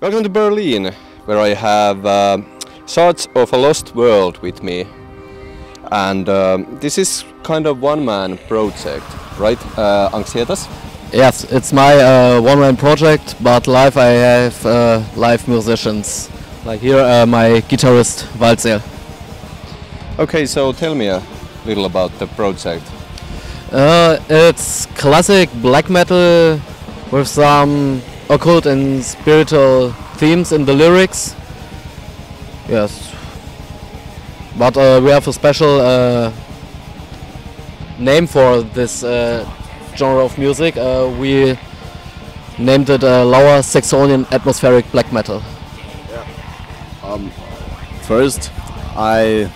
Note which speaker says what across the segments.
Speaker 1: Welcome to Berlin, where I have uh, Shards of a Lost World with me. And um, this is kind of one-man project, right, uh, Anxietas?
Speaker 2: Yes, it's my uh, one-man project, but live I have uh, live musicians. Like here, uh, my guitarist Waldseel.
Speaker 1: Okay, so tell me a little about the project.
Speaker 2: Uh, it's classic black metal with some occult and spiritual themes in the lyrics. Yes, but uh, we have a special uh, name for this uh, genre of music. Uh, we named it uh, Lower Saxonian Atmospheric Black Metal.
Speaker 3: Um, first, I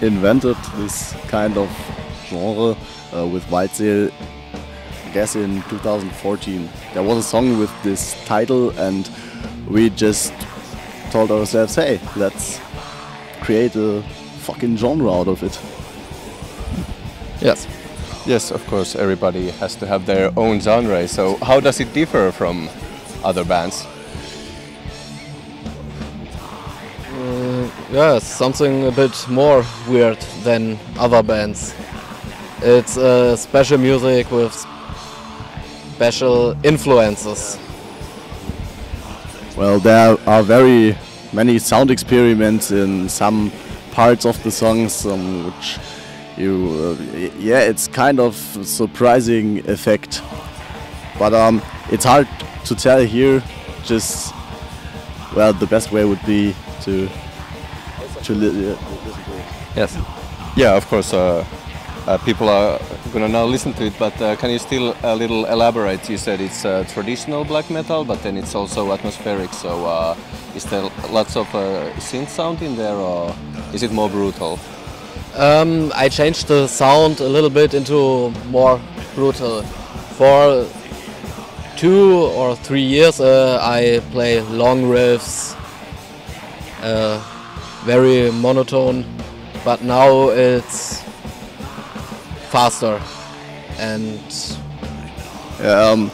Speaker 3: invented this kind of genre uh, with Whitesale, I guess in 2014. There was a song with this title, and we just told ourselves, hey, let's create a fucking genre out of it.
Speaker 2: Yes.
Speaker 1: Yes, of course, everybody has to have their own genre. So how does it differ from other bands?
Speaker 2: Uh, yeah, something a bit more weird than other bands. It's uh, special music with special influences.
Speaker 3: Well, there are very many sound experiments in some parts of the songs, um, which you, uh, yeah, it's kind of surprising effect. But um, it's hard to tell here. Just well, the best way would be to to li- listen to it.
Speaker 2: Yes.
Speaker 1: Yeah, of course. Uh, uh, people are gonna now listen to it, but uh, can you still a little elaborate? You said it's uh, traditional black metal, but then it's also atmospheric. So uh, is there lots of uh, synth sound in there, or is it more brutal?
Speaker 2: Um, I changed the sound a little bit into more brutal. For two or three years, uh, I play long riffs, uh, very monotone, but now it's faster and
Speaker 3: um,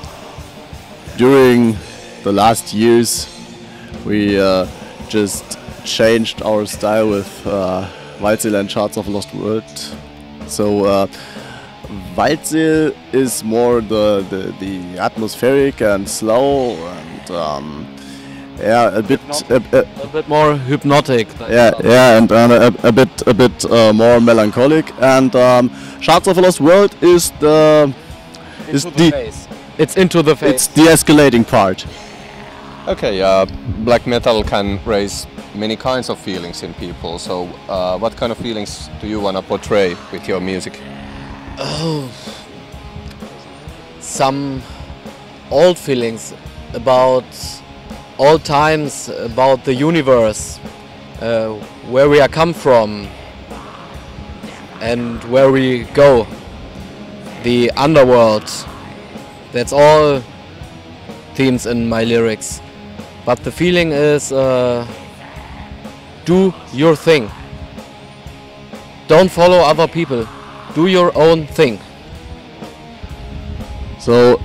Speaker 3: during the last years, we uh, just changed our style with uh, and Shards of Lost World. So uh, is more the, the, the atmospheric and slow and um, yeah, a bit a, a,
Speaker 2: a bit more hypnotic.
Speaker 3: yeah, yeah, and, and a, a bit a bit uh, more melancholic. And um, Shards of a Lost World is the is
Speaker 2: Into the
Speaker 3: the
Speaker 2: face. It's into the face.
Speaker 3: it's the escalating part.
Speaker 1: Okay, uh, black metal can raise many kinds of feelings in people. So, uh, what kind of feelings do you want to portray with your music?
Speaker 2: Oh, some old feelings about old times, about the universe, uh, where we are come from, and where we go, the underworld. That's all themes in my lyrics. But the feeling is uh, do your thing. Don't follow other people. Do your own thing.
Speaker 3: So,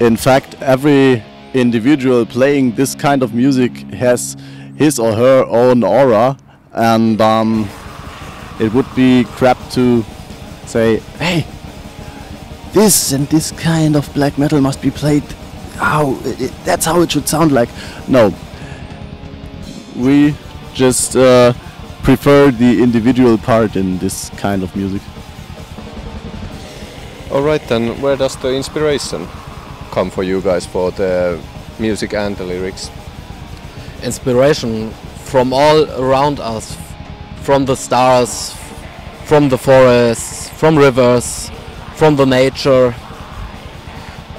Speaker 3: in fact, every individual playing this kind of music has his or her own aura, and um, it would be crap to say, "Hey, this and this kind of black metal must be played. How? It, that's how it should sound like." No, we just uh, prefer the individual part in this kind of music.
Speaker 1: All right, then, where does the inspiration come for you guys for the music and the lyrics?
Speaker 2: inspiration from all around us, from the stars, from the forests, from rivers, from the nature.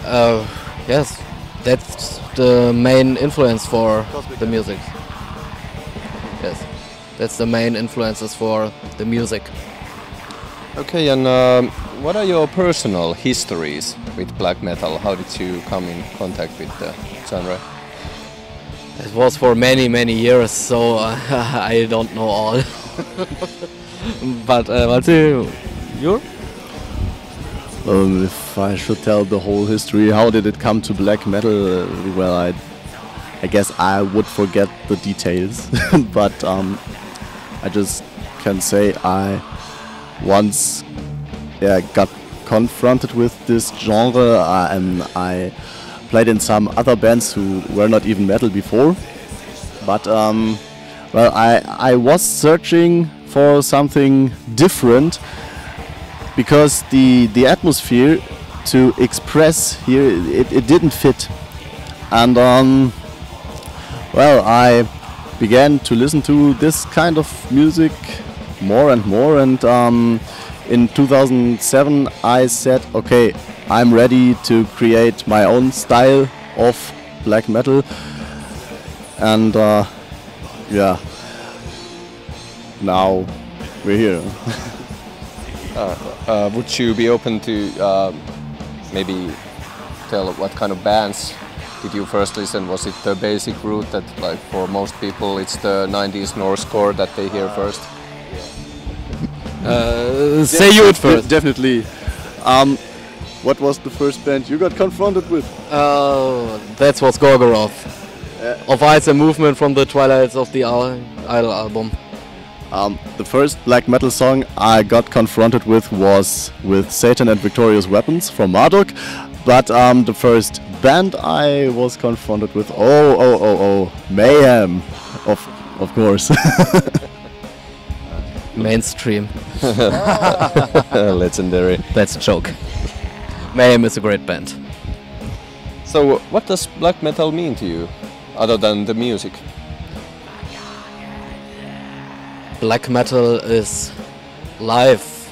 Speaker 2: Uh, yes, that's the main influence for the music. Yes, that's the main influences for the music.
Speaker 1: Okay, and um, what are your personal histories with black metal? How did you come in contact with the genre?
Speaker 2: It was for many, many years, so uh, I don't know all. but uh, what's you? You?
Speaker 3: Um, if I should tell the whole history, how did it come to black metal? Uh, well, I I guess I would forget the details, but um, I just can say I once yeah, got confronted with this genre uh, and I played in some other bands who were not even metal before. But um, well, I, I was searching for something different because the, the atmosphere to express here it, it didn't fit. And um, well, I began to listen to this kind of music more and more and um, in 2007 I said okay I'm ready to create my own style of black metal and uh, yeah now we're here
Speaker 1: Uh, would you be open to uh, maybe tell what kind of bands did you first listen? Was it the basic route that, like, for most people, it's the 90s Norse Norsecore that they hear first?
Speaker 2: Uh, say you it first.
Speaker 3: definitely um, what was the first band you got confronted with
Speaker 2: Uh, that was Gorgoroth. Of Ice and Movement from the Twilights of the Isle album.
Speaker 3: Um, the first black metal song I got confronted with was with Satan and Victorious Weapons from Marduk, but um, the first band I was confronted with, oh, oh, oh, oh, Mayhem, of, of course.
Speaker 2: Mainstream.
Speaker 1: Legendary.
Speaker 2: That's a joke. Mayhem is a great band.
Speaker 1: So, what does black metal mean to you, other than the music?
Speaker 2: Black metal is life.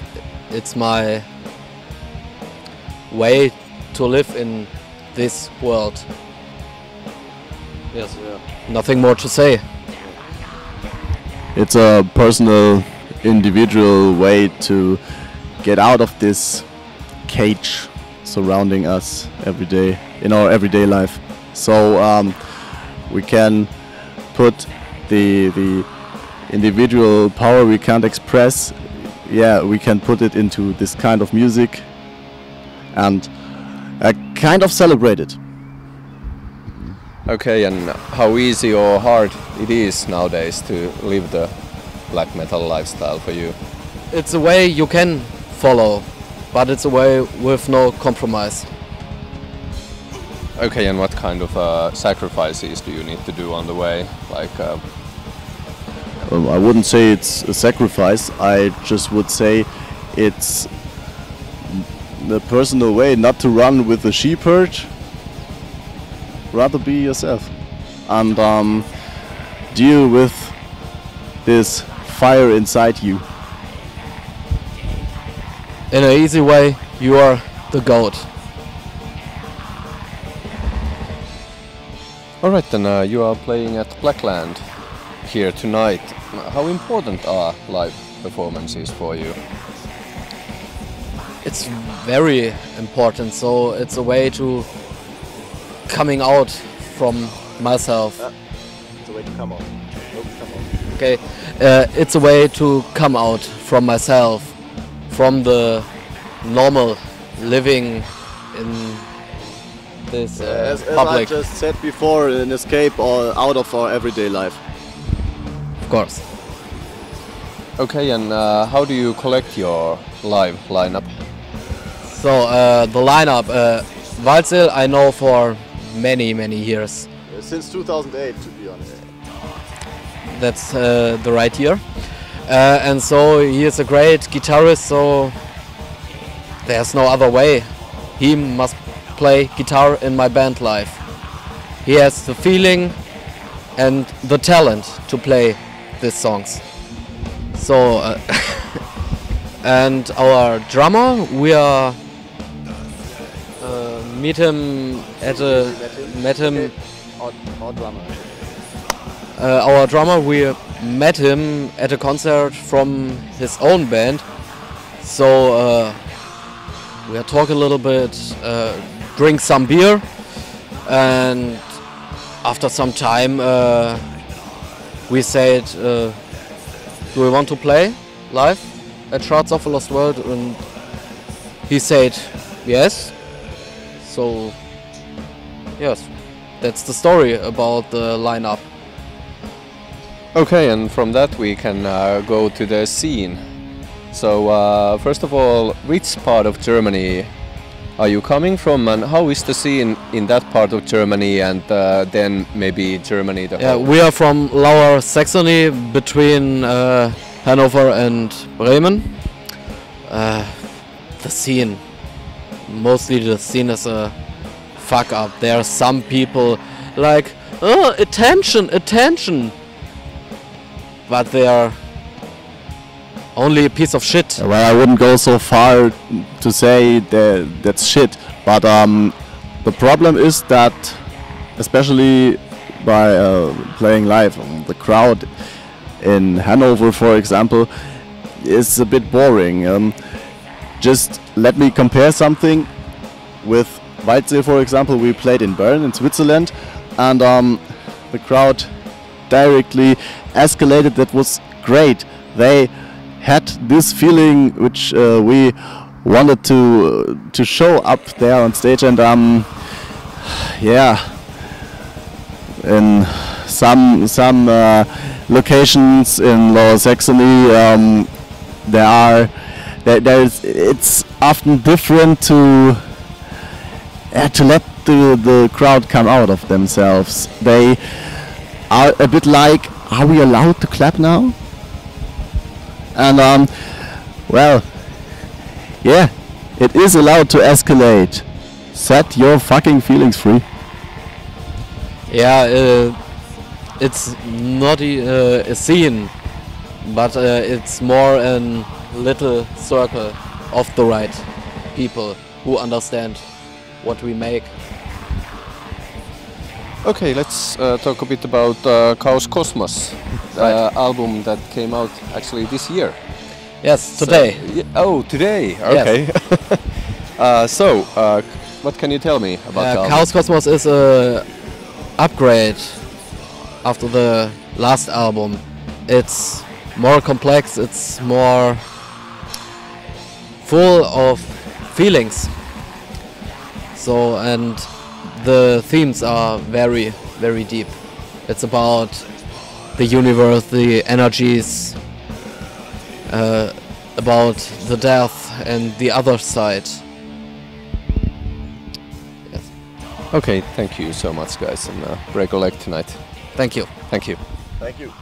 Speaker 2: It's my way to live in this world. Yes. Nothing more to say.
Speaker 3: it's a personal, individual way to get out of this cage surrounding us every day in our everyday life. So um, we can put the the individual power we can't express. Yeah, we can put it into this kind of music and uh, kind of celebrate it.
Speaker 1: Okay, and how easy or hard it is nowadays to live the black metal lifestyle for you?
Speaker 2: It's a way you can follow, but it's a way with no compromise.
Speaker 1: Okay, and what kind of uh, sacrifices do you need to do on the way? Like, uh,
Speaker 3: Um, I wouldn't say it's a sacrifice. I just would say it's the personal way not to run with the sheep herd. Rather be yourself and um, deal with this fire inside you.
Speaker 2: In an easy way, you are the goat.
Speaker 1: all right, then uh, you are playing at Blackland here tonight. How important are live performances for you?
Speaker 2: It's very important. So it's a way to coming out from myself.
Speaker 3: It's a way to come out.
Speaker 2: Okay, uh, it's a way to come out from myself, from the normal living in this uh,
Speaker 3: As, as I just said before, an escape or out of our everyday life.
Speaker 2: of course.
Speaker 1: Okay, and uh, how do you collect your live lineup?
Speaker 2: So uh, the lineup, uh, Walzel I know for many many years.
Speaker 3: Since 2008, to be honest.
Speaker 2: That's uh, the right year. Uh, and so he is a great guitarist. So there's no other way. He must play guitar in my band live. He has the feeling and the talent to play these songs. So uh, and our drummer, we are uh, meet him at a met him uh, our drummer, we met him at a concert from his own band. So uh, we are talking a little bit, uh, drink some beer, and after some time, uh, we said, uh, "Do we want to play live at Shards of a Lost World?" And he said, "Yes." So, yes, that's the story about the lineup.
Speaker 1: Okay, and from that we can uh, go to the scene. So, uh, first of all, which part of Germany are you coming from, and how is the scene in that part of Germany, and uh, then maybe Germany the
Speaker 2: Yeah, we are from Lower Saxony between uh, Hanover and Bremen. Uh, the scene, mostly the scene is a fuck up. There are some people like, oh, attention, attention, but they are only a piece of shit.
Speaker 3: Well, I wouldn't go so far to say that that's shit, but um, the problem is that, especially by uh, playing live, um, the crowd in Hanover, for example, is a bit boring. Um, just let me compare something with Weitze, for example. We played in Bern, in Switzerland, and um, the crowd directly escalated. That was great. They had this feeling which uh, we wanted to uh, to show up there on stage, and um, yeah, in some some uh, locations in Lower Saxony, um, there are there, there's it's often different to to let the the crowd come out of themselves. They are a bit like, are we allowed to clap now? And um, well, yeah, it is allowed to escalate. Set your fucking feelings free.
Speaker 2: Yeah, uh, it's not uh, a scene, but uh, it's more a little circle of the right people who understand what we make.
Speaker 1: Okay, let's uh, talk a bit about uh, Chaos Cosmos, the album that came out actually this year.
Speaker 2: Yes, today.
Speaker 1: So- oh, today. Okay. uh, so, uh, what can you tell me about
Speaker 2: Uh? Chaos Cosmos is a upgrade after the last album. It's more complex. It's more full of feelings. So and the themes are very very deep. It's about the universe, the energies, uh, about the death and the other side.
Speaker 1: Okay, thank you so much, guys, and uh, break a leg tonight.
Speaker 2: Thank you.
Speaker 1: Thank you.
Speaker 3: Thank you.